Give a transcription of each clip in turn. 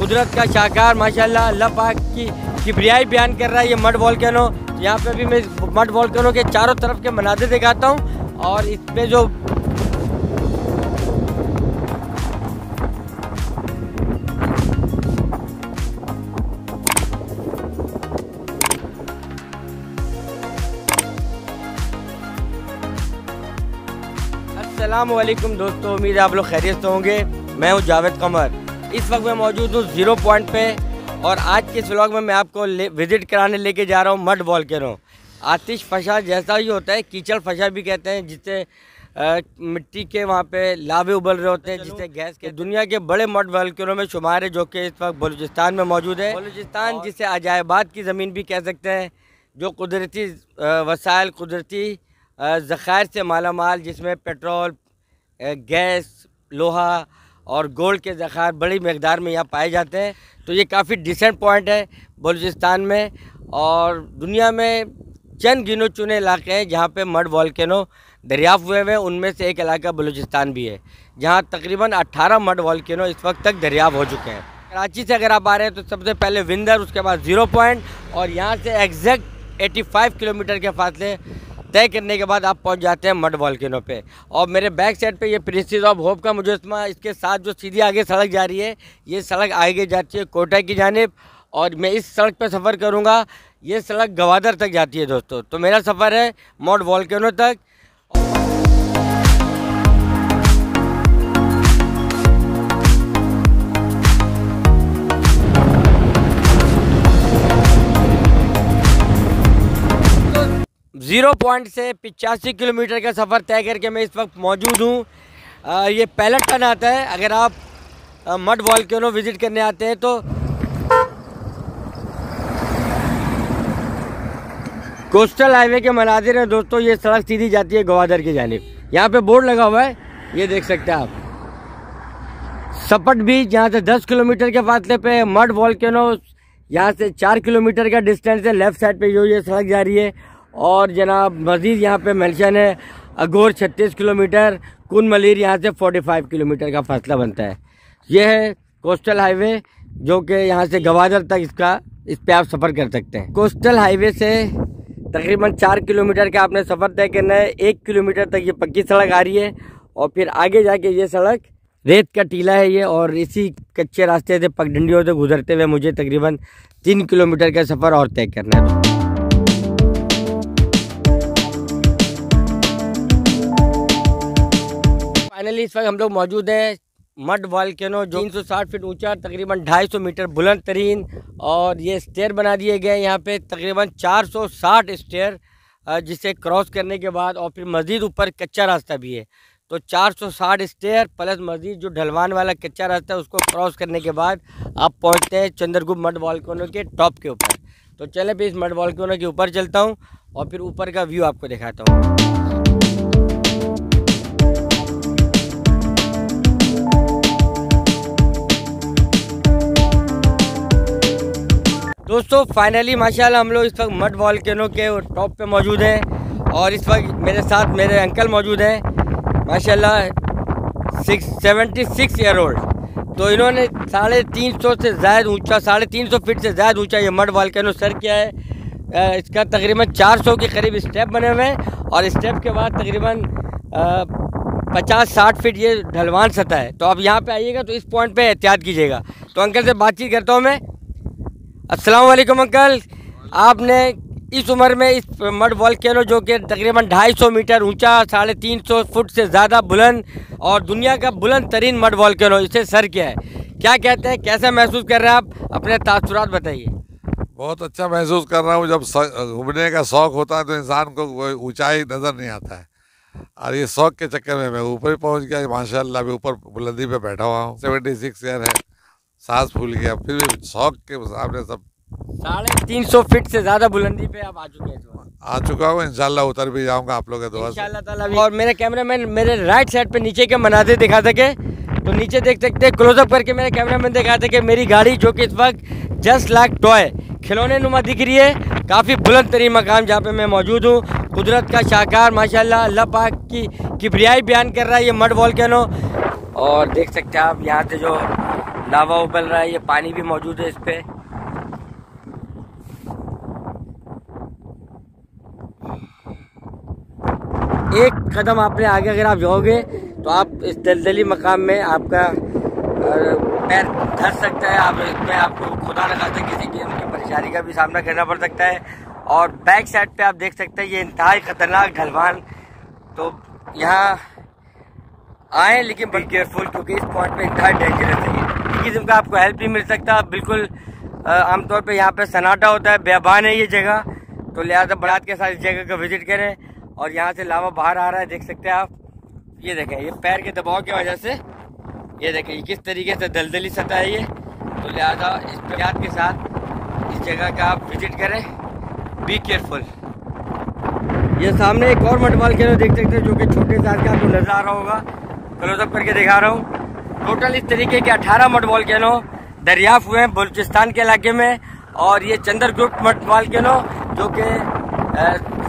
कुदरत का शाहकार, माशाल्लाह, अल्लाह पाक की किबरियाई बयान कर रहा है ये मड वॉल्केनो। यहाँ पे भी मैं मड वॉल्केनो के चारों तरफ़ के मनाजे दिखाता हूँ और इसमें जो असलकुम दोस्तों, उम्मीद है आप लोग खैरियत होंगे। मैं हूँ जावेद कमर। इस वक्त मैं मौजूद हूँ ज़ीरो पॉइंट पे और आज के इस व्लॉग में मैं आपको विज़िट कराने लेके जा रहा हूँ मड वॉल्केनो आतिश फशा जैसा ही होता है कीचड़ फशा भी कहते हैं जिससे मिट्टी के वहाँ पे लावे उबल रहे होते हैं जिससे गैस के दुनिया के बड़े मड वॉल्केनो में शुमार है जो कि इस वक्त बलूचिस्तान में मौजूद है। बलूचिस्तान जिसे अजायबाद की ज़मीन भी कह सकते हैं जो कुदरती वसाइल कुदरती ज़ख़ायर से माला माल जिसमें पेट्रोल गैस लोहा और गोल्ड के ज़ख़ार बड़ी मकदार में यहाँ पाए जाते हैं। तो ये काफ़ी डिसेंट पॉइंट है बलूचिस्तान में और दुनिया में चंद गिनो चुने इलाके हैं जहाँ पे मड वॉल्केनो दरियाफ्त हुए हुए हैं। उनमें से एक इलाका बलूचिस्तान भी है, जहाँ तकरीबन 18 मड वॉल्केनो इस वक्त तक दरियाफ्त हो चुके हैं। कराची से अगर आप आ रहे हैं तो सबसे पहले विंदर, उसके बाद ज़ीरो पॉइंट और यहाँ से एग्जैक्ट 85 किलोमीटर के फासले तय करने के बाद आप पहुँच जाते हैं मड वॉल्किनो पे। और मेरे बैक साइड पे ये प्रिंसिस ऑफ़ होप का मुजस्मा इसके साथ जो सीधी आगे सड़क जा रही है, ये सड़क आगे जाती है कोटा की जानब। और मैं इस सड़क पे सफ़र करूँगा, ये सड़क गवादर तक जाती है दोस्तों। तो मेरा सफ़र है मड वॉल्किनो तक। ज़ीरो पॉइंट से पिचासी किलोमीटर का सफ़र तय करके मैं इस वक्त मौजूद हूँ। ये पैलेट टन आता है। अगर आप मड वॉल्केनो विज़िट करने आते हैं तो कोस्टल हाईवे के मनाजिर हैं दोस्तों। ये सड़क सीधी जाती है गवादर की जानब। यहाँ पे बोर्ड लगा हुआ है। ये देख सकते हैं आप। सपट बीच, यहाँ से 10 किलोमीटर के फासले पे मड वॉल्केनो यहाँ से चार किलोमीटर का डिस्टेंस है। लेफ़्ट साइड पे जो ये सड़क जा रही है और जनाब मज़ीद यहाँ पे मेंशन है। अगोर छत्तीस किलोमीटर, कुन मलिर यहाँ से फोर्टी फाइव किलोमीटर का फासला बनता है। यह है कोस्टल हाईवे, जो कि यहाँ से गवादर तक इसका, इस पर आप सफ़र कर सकते हैं। कोस्टल हाईवे से तकरीबन चार किलोमीटर का आपने सफ़र तय करना है। एक किलोमीटर तक ये पक्की सड़क आ रही है और फिर आगे जाके ये सड़क रेत का टीला है ये और इसी कच्चे रास्ते से पगडंडियों से गुजरते हुए मुझे तकरीबन तीन किलोमीटर का सफ़र और तय करना है। फाइनली इस वक्त हम लोग मौजूद हैं। मड वॉल्केनो जो 360 फीट ऊँचा तकरीबन 250 मीटर बुलंद तरीन और ये स्टेयर बना दिए गए यहाँ पे तकरीबन 460 स्टेयर जिसे क्रॉस करने के बाद और फिर मज़ीद ऊपर कच्चा रास्ता भी है। तो 460 स्टेयर प्लस मज़ीद जो ढलवान वाला कच्चा रास्ता है उसको क्रॉस करने के बाद आप पहुँचते हैं चंद्रगुप्त मड वॉल्केनो के टॉप के ऊपर। तो चले भी इस मड वॉल्केनो के ऊपर चलता हूँ और फिर ऊपर का व्यू आपको दिखाता हूँ। दोस्तों फाइनली माशाल्लाह, हम लोग इस वक्त मड वॉल्केनो के टॉप पे मौजूद हैं और इस वक्त मेरे साथ मेरे अंकल मौजूद हैं। माशाल्लाह six seventy six year old तो इन्होंने साढ़े तीन सौ से ज़्यादा ऊँचा, साढ़े तीन सौ फीट से ज़्यादा ऊँचा ये मड वॉल्केनो सर किया है। इसका तकरीबन चार सौ के करीब स्टेप बने हुए हैं और स्टेप के बाद तकरीबन पचास, साठ फीट ये ढलवान सतह है। तो आप यहाँ पे आइएगा तो इस पॉइंट पे एहतियात कीजिएगा। तो अंकल से बातचीत करता हूँ मैं। वालेकुम अंकल। आपने इस उम्र में इस मड वॉल्केनो जो कि तकरीबन 250 मीटर ऊँचा, साढ़े तीन सौ फुट से ज़्यादा बुलंद और दुनिया का बुलंद तरीन मड वॉल्केनो इसे सर किया है? क्या कहते हैं, कैसे महसूस कर रहे हैं आप? अपने तासुरात बताइए। बहुत अच्छा महसूस कर रहा हूँ, जब घूमने का शौक़ होता है तो इंसान को ऊँचाई नज़र नहीं आता है। और ये शौक के चक्कर में मैं ऊपर ही पहुँच गया, माशाल्लाह अभी ऊपर बुलंदी पे बैठा हुआ हूँ। सेवेंटी सिक्स ईयर है सांस फूल गया फिर भी शौक के सामने सब साढ़े तीन सौ फीट से ज़्यादा बुलंदी पे आप आ चुके हैं आ चुका हूँ इंशाल्लाह उतर भी जाऊँगा आप लोग के दुआ और मेरे कैमरामैन मेरे राइट साइड पे नीचे के मनाजिर दिखा सके तो नीचे देख सकते हैं क्लोजअप करके मेरे कैमरामैन दिखा सके मेरी गाड़ी जो कि इस वक्त जस्ट लाख टॉय खिलौने नुमा दिख रही है काफ़ी बुलंद तरीन मकाम जहाँ पे मैं मौजूद हूँ। कुदरत का शाहकार माशाल्लाह अल्लाह पाक की किबरियाई बयान कर रहा है ये मड वॉल और देख सकते हैं आप यहाँ से जो लावा उबल रहा है, ये पानी भी मौजूद है इस पे। एक कदम आपने आगे अगर आप जाओगे तो आप इस दलदली मकाम में आपका पैर धस सकता है। आप इसमें आपको खुदा न खाते किसी की उनकी परेशानी का भी सामना करना पड़ सकता है। और बैक साइड पे आप देख सकते हैं, ये इंतहाई खतरनाक ढलवान। तो यहाँ आए, लेकिन बी केयरफुल क्योंकि इस पॉइंट पे इंतहा डेंजरस है। ये किस्म का आपको हेल्प नहीं मिल सकता बिल्कुल आमतौर पे यहाँ पे सन्नाटा होता है, बेबान है ये जगह। तो लिहाजा बरात के साथ इस जगह का विज़िट करें और यहाँ से लावा बाहर आ रहा है, देख सकते हैं आप। ये देखें, ये पैर के दबाव की वजह से, ये देखें, ये किस तरीके से दलदली सतह है ये। तो लिहाजा इस प्रयास के साथ इस जगह का आप विज़िट करें। बी केयरफुल ये सामने एक और मटवाल खेलो देख सकते हैं, जो कि छोटे साइज़ का आपको नज़र आ रहा होगा। क्लोजअप करके दिखा रहा हूँ। टोटल इस तरीके के 18 मटबॉल कैनो दरियाफ हुए हैं बलूचिस्तान के इलाके में और ये चंद्र ग्रुप मटबॉल कैनो जो कि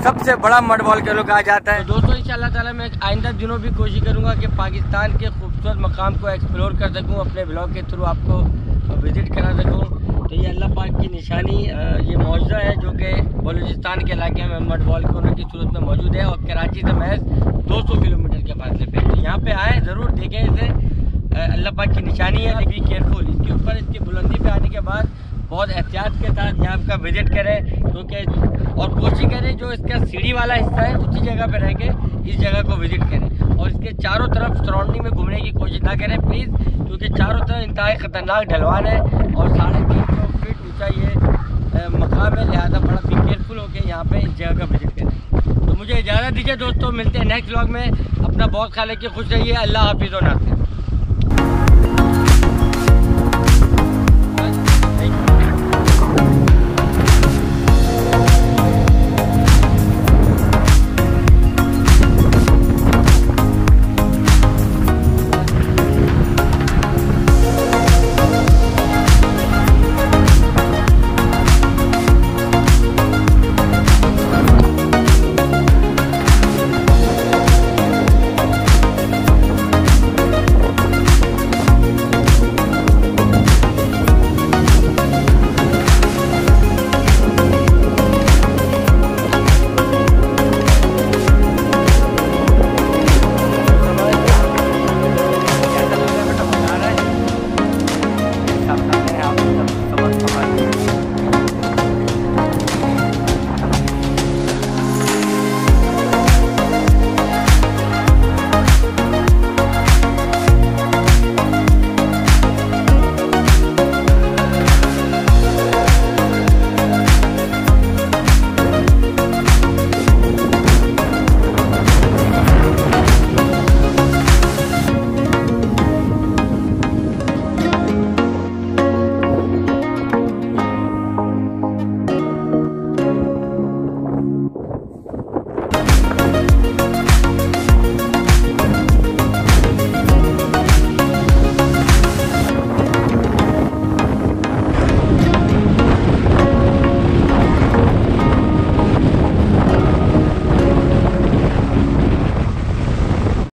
सबसे बड़ा मटबॉल कैनो कहा जाता है। तो दोस्तों इन ताला मैं आइंदा दिनों भी कोशिश करूँगा कि पाकिस्तान के खूबसूरत मकाम को एक्सप्लोर कर सकूँ, अपने ब्लॉग के थ्रू आपको विज़िट करा सकूँ। तो ये अल्लाह पाक की निशानी ये मुआवजा है जो कि बलूचिस्तान के इलाके में मड बॉल की सूरत में मौजूद है और कराची से महज 200 किलोमीटर के फासले पे तो यहाँ पे आए, ज़रूर देखें इसे। अल्लाह पाक की निशानी है बी केयरफुल इसके ऊपर, इसकी बुलंदी पे आने के बाद बहुत एहतियात के साथ यहाँ का विज़िट करें, क्योंकि तो और कोशिश करें जो इसका सीढ़ी वाला हिस्सा है, उसी जगह पर रह के इस जगह को विज़िट करें। और इसके चारों तरफ़ सराउंडिंग में घूमने की कोशिश ना करें प्लीज़ क्योंकि चारों तरफ़ इंतहा ख़तरनाक ढलवान है और साढ़े तीन सौ फीट ऊँचा ये मकाम है, लिहाजा बड़ा भी केयरफुल होकर यहाँ पर इस जगह का विज़िट करें। तो मुझे इजाज़त दीजिए दोस्तों, मिलते हैं नेक्स्ट व्लॉग में। अपना बहुत ख्याल कि खुश रहिए, अल्लाह हाफिज़ नासिर